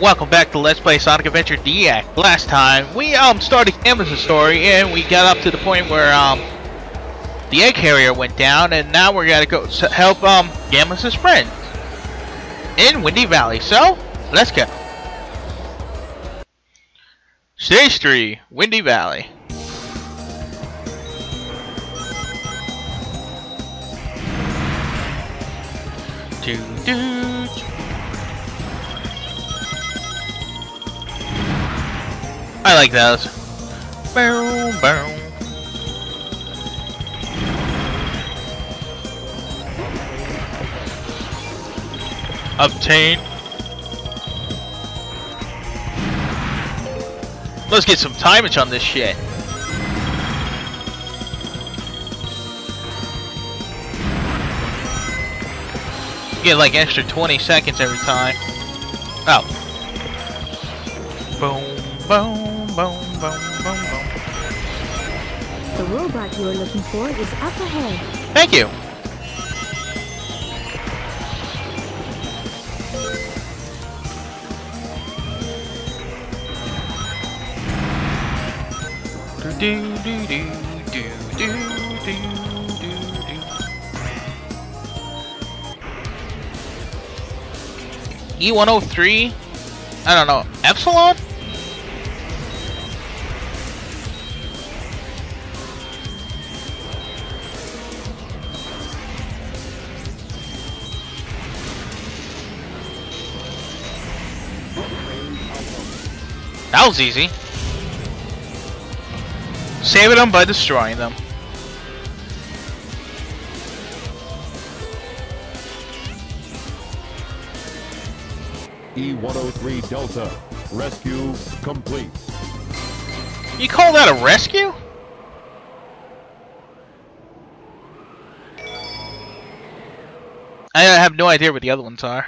welcome back to Let's Play Sonic Adventure DX. Last time, we um started Gamma's story, and we got up to the point where um the egg carrier went down, and now we're gonna go help um Gamma's friends in Windy Valley. So, let's go. Stage 3, Windy Valley. Do, do, I like those. Obtain. Let's get some timage on this shit. Get like extra 20 seconds every time. Oh. Boom, boom, boom, boom, boom, boom. The robot you are looking for is up ahead. Thank you. Do do do do do do do. E103. I don't know. Epsilon. That was easy. Saving them by destroying them. E-103 Delta. Rescue complete. You call that a rescue? I have no idea what the other ones are.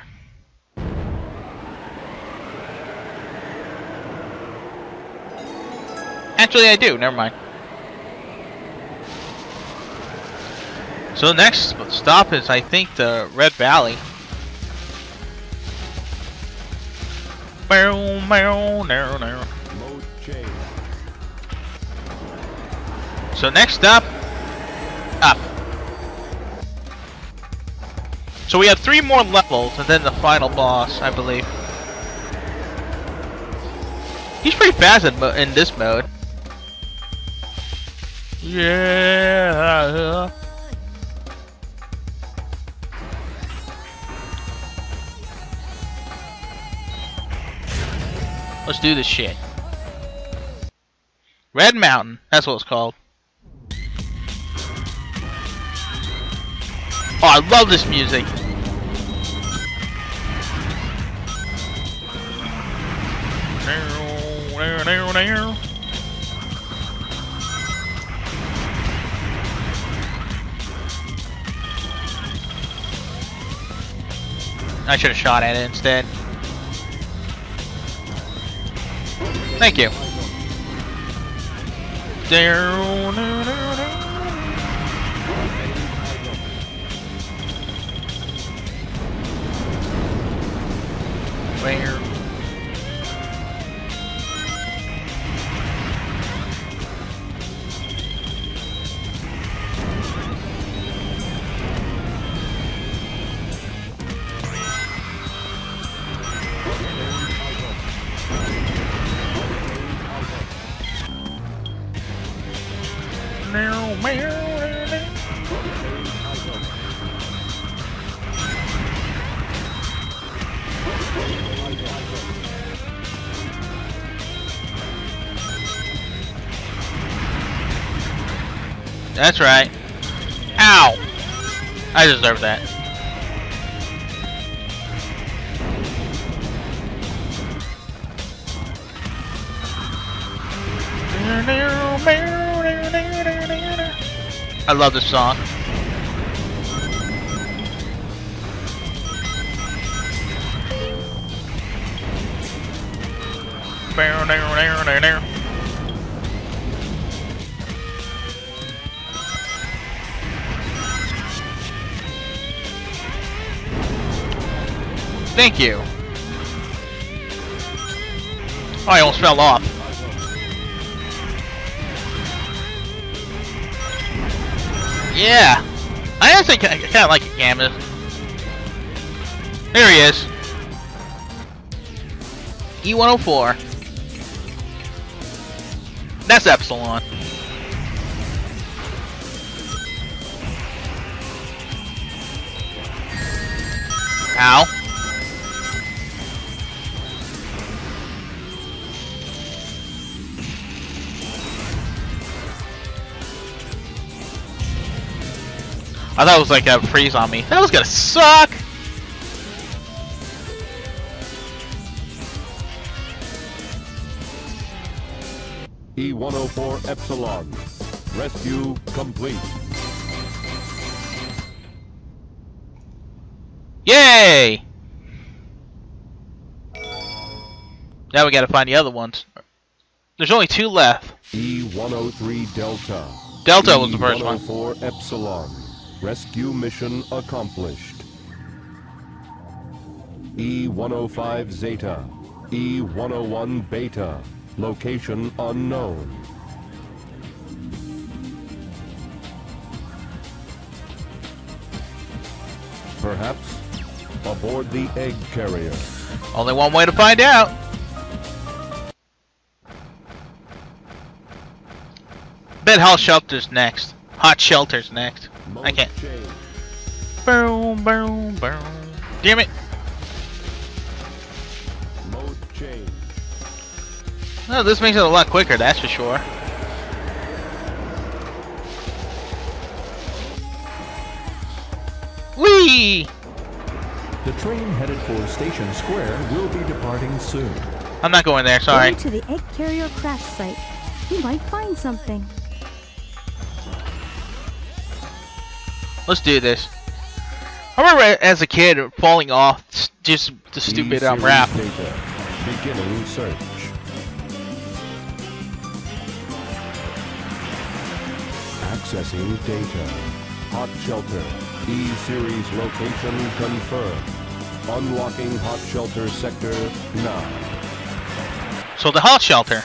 Actually, I do. Never mind. So next stop is, I think, the Red Valley. Meow, meow, meow, meow. So next up, up. So we have three more levels and then the final boss, I believe. He's pretty fast in, in this mode. Yeah. Let's do this shit. Red Mountain, that's what it's called. Oh, I love this music. I should have shot at it instead. Thank you. Where? That's right. Ow! I deserve that. I love this song. Thank you. Oh, I almost fell off. Yeah. I actually kind of like it, Gamma. There he is. E104. That's Epsilon. Ow. Oh, I thought it was like a freeze on me. That was gonna suck! E-104 Epsilon. Rescue complete. Yay! Now we gotta find the other ones. There's only two left. E-103 Delta. Delta was the first one. E-104 Epsilon. Rescue mission accomplished. E-105 Zeta. E-101 Beta. Location unknown. Perhaps aboard the egg carrier. Only one way to find out. Bet Hot Shelter's next. Hot Shelter's next. I can't. Boom, boom, boom. Damn it. Mode change. No, this makes it a lot quicker, that's for sure. Whee! The train headed for Station Square will be departing soon. I'm not going there, sorry. Go to the egg carrier crash site. You might find something. Let's do this. I remember as a kid falling off just the stupid um, rap. Data. Beginning search. Accessing data. Hot shelter. E-series location confirmed. Unlocking hot shelter sector now. So the hot shelter.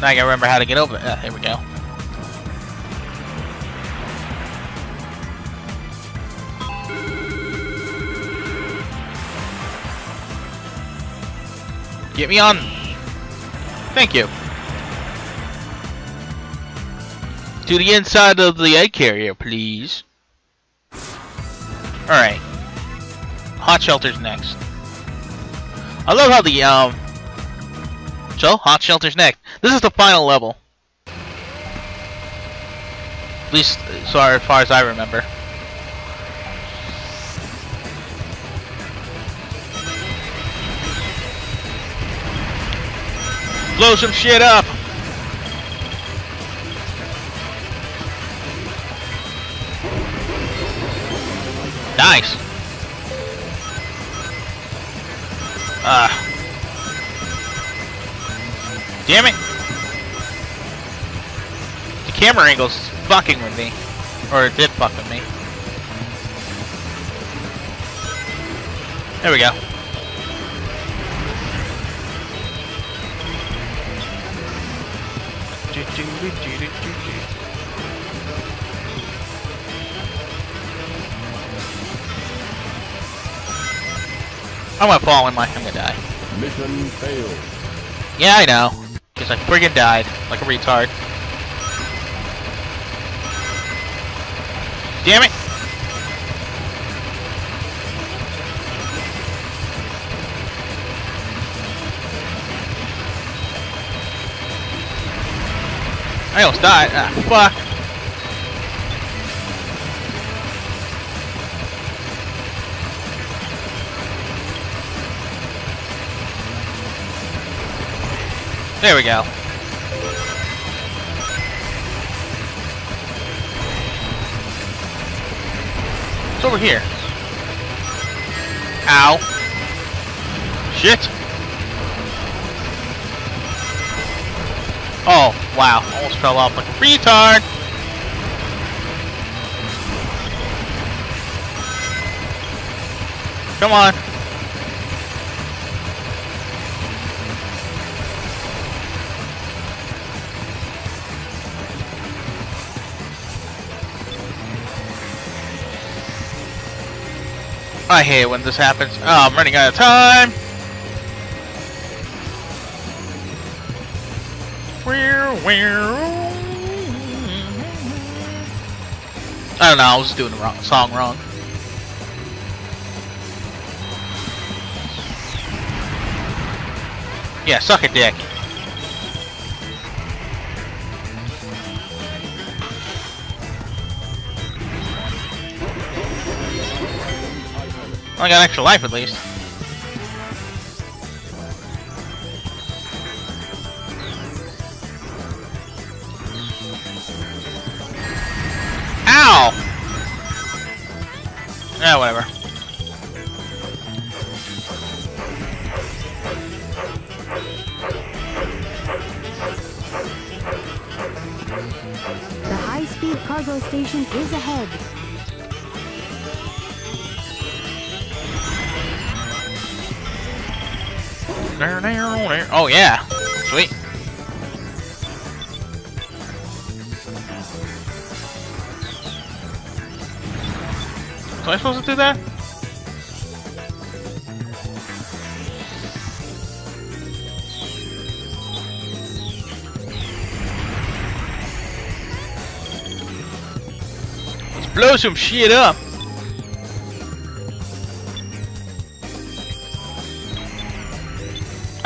Now I gotta remember how to get over there. Ah, here we go. Get me on. Thank you. To the inside of the egg carrier, please. Alright. Hot shelter's next. I love how the um So hot shelter's next. This is the final level. At least so as far as I remember. Blow some shit up! Nice! Ah. Damn it! The camera angle's fucking with me. Or it did fuck with me. There we go. I'm gonna fall in my I'm gonna die. Mission failed. Yeah, I know. I friggin' died. Like a retard. Damn it! I almost died. Ah, fuck. There we go. It's over here. Ow. Shit. Oh, wow. Almost fell off like a retard. Come on. I hate when this happens. Oh, I'm running out of time. I don't know, I was doing the wrong song wrong. Yeah, suck a dick. I got extra life at least. Ow! Yeah, whatever. The high-speed cargo station is ahead. Oh yeah, sweet. Am I supposed to do that? Let's blow some shit up.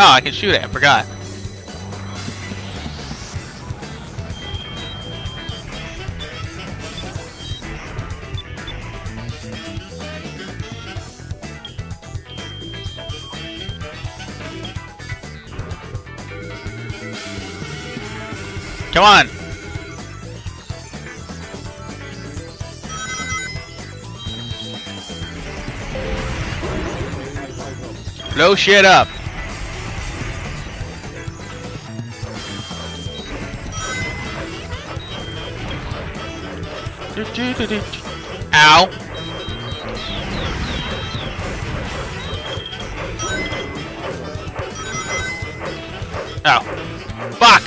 Oh, I can shoot it. I forgot. Come on. Blow shit up. Ow. Oh. Fuck.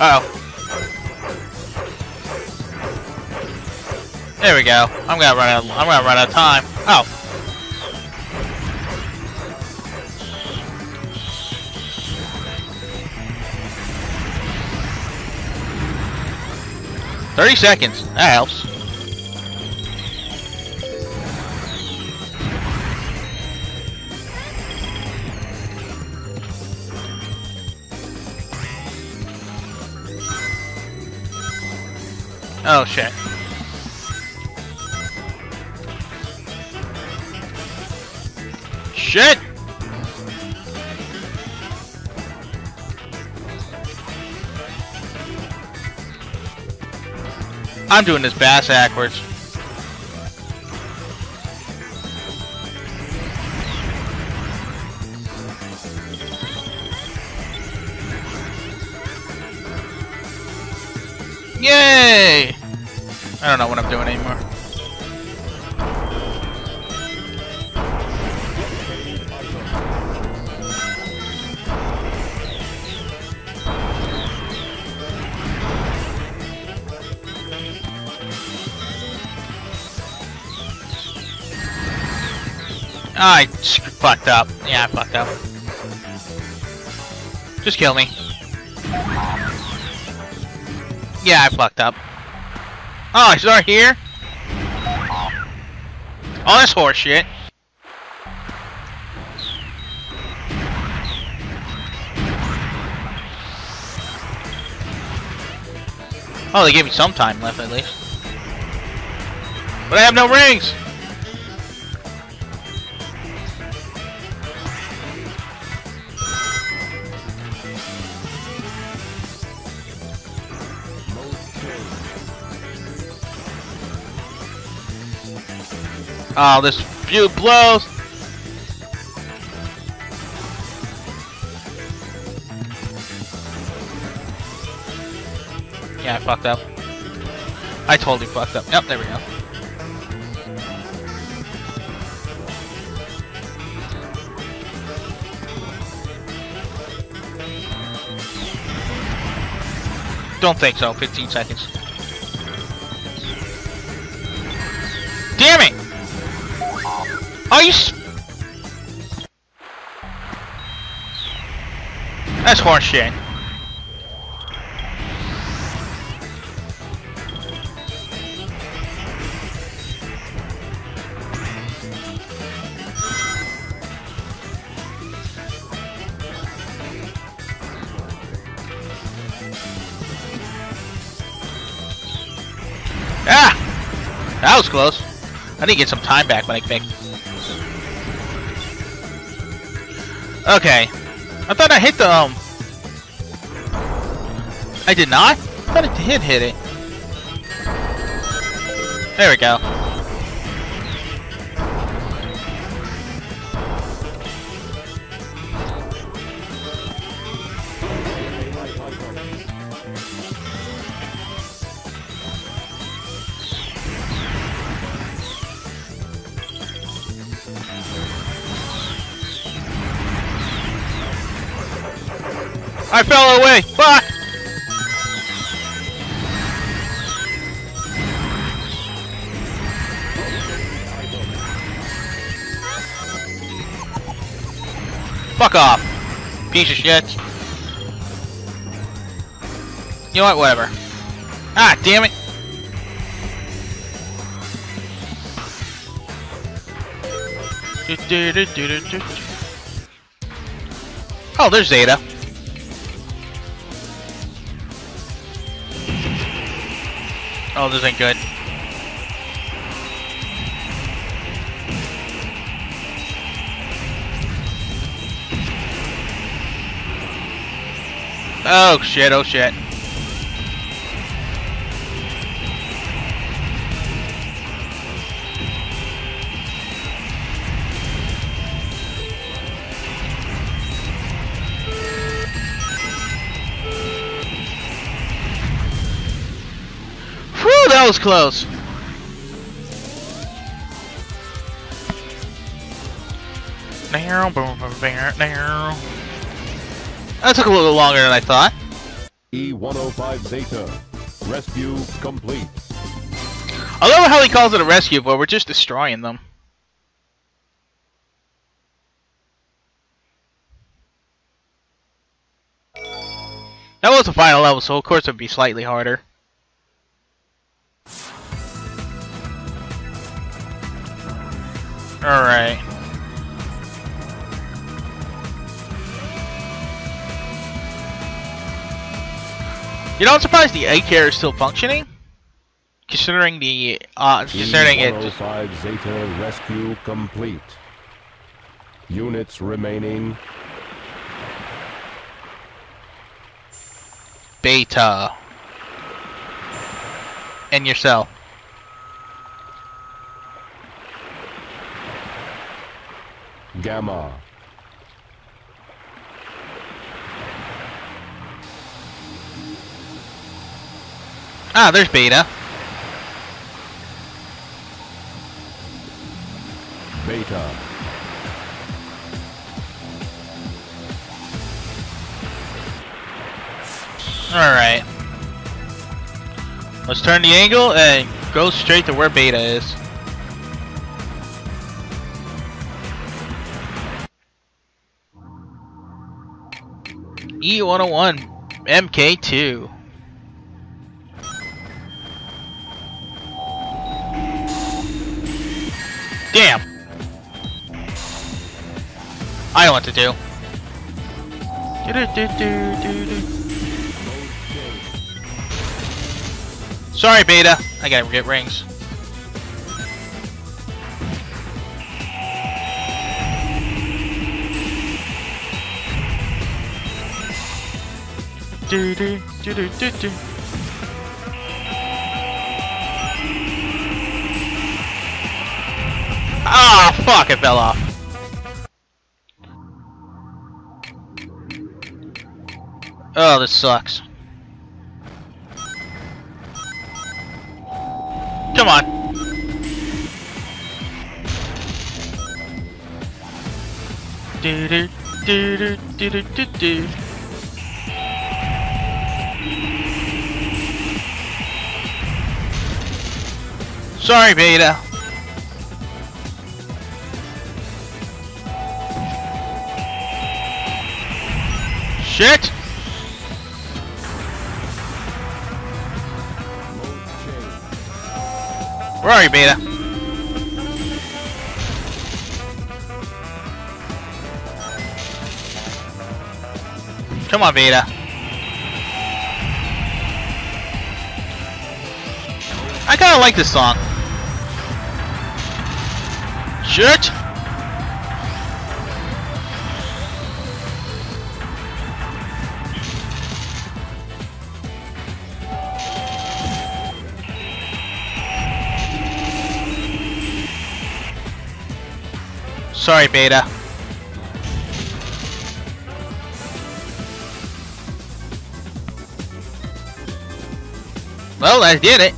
Uh oh. There we go. I'm gonna run out. I'm gonna run out of time. Oh. Thirty seconds. That helps. Oh shit. Shit! I'm doing this bass backwards. Yay! I don't know what I'm doing anymore. Ah, I fucked up. Yeah, I fucked up. Just kill me. Yeah, I fucked up. Oh, he's not here? Oh, that's horseshit. Oh, they gave me some time left at least. But I have no rings! Oh, this few blows. Yeah, I fucked up. I totally fucked up. Yep, there we go. Don't think so, 15 seconds. That's horseshit. Ah! That was close. I need to get some time back when I think. Okay. I thought I hit the, um... I did not? I thought it did hit it. There we go. Fuck off! Piece of shit. You know what? Whatever. Ah, damn it! Oh, there's Zeta. Oh, this ain't good. Oh shit, oh shit. Whew, that was close. Now, boom, boom, now. That took a little longer than I thought. E-105 Zeta. Rescue complete. I love how he calls it a rescue, but we're just destroying them. That was the final level, so of course it would be slightly harder. Alright. You know, I'm surprised the egg carrier is still functioning. Considering the, uh, considering it just... E-105 Zeta rescue complete. Units remaining. Beta. And yourself. Gamma. Ah, there's Beta. Beta. Alright. Let's turn the angle and go straight to where Beta is. E101 MK2. What to do. Do-do-do-do-do-do. Sorry, Beta. I gotta get rings. Do do do do do do. Ah, fuck! It fell off. Oh, this sucks. Come on. Do do do do do do do. Sorry, Beta. Shit! Where are you, Beta? Come on, Beta. I kinda like this song. Shit! Sorry, Beta. Well, I did it.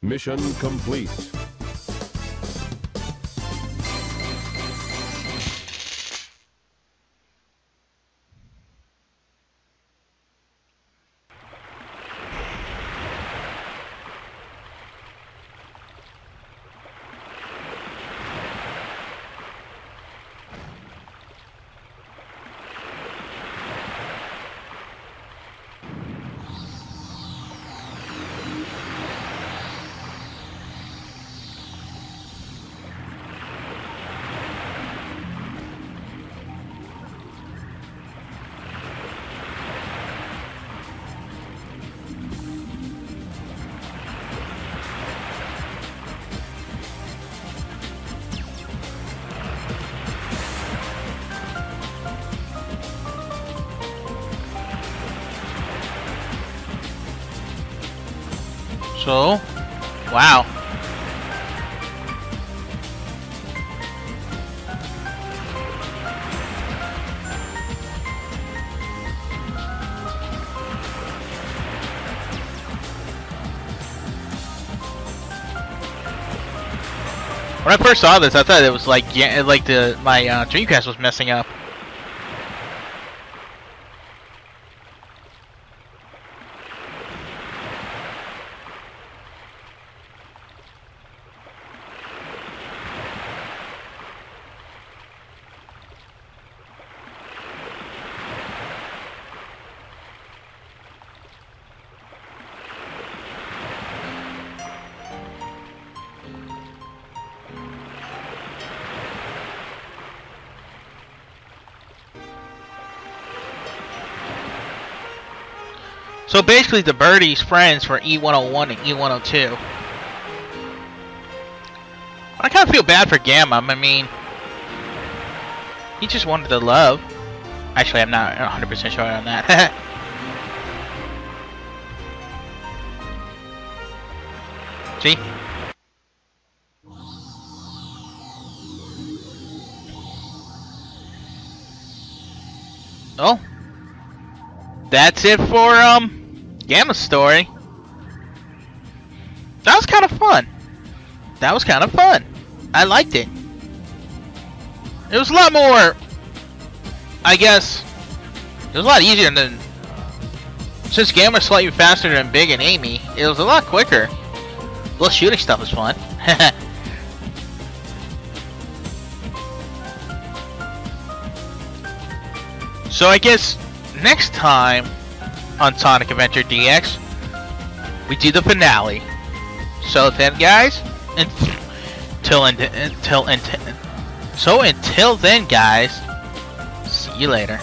Mission complete. So, wow. When I first saw this, I thought it was like yeah, like the my uh, Dreamcast was messing up. So basically, the birdies friends for E101 and E102. I kind of feel bad for Gamma. I mean, he just wanted the love. Actually, I'm not 100% sure on that. See? Oh. That's it for, um, Gamma's story. That was kind of fun. That was kind of fun. I liked it. It was a lot more, I guess, it was a lot easier than, since Gamma's slightly faster than Big and Amy, it was a lot quicker. Well, shooting stuff was fun. so I guess next time on Sonic Adventure DX, we do the finale. So then, guys, until until until so until then, guys, see you later.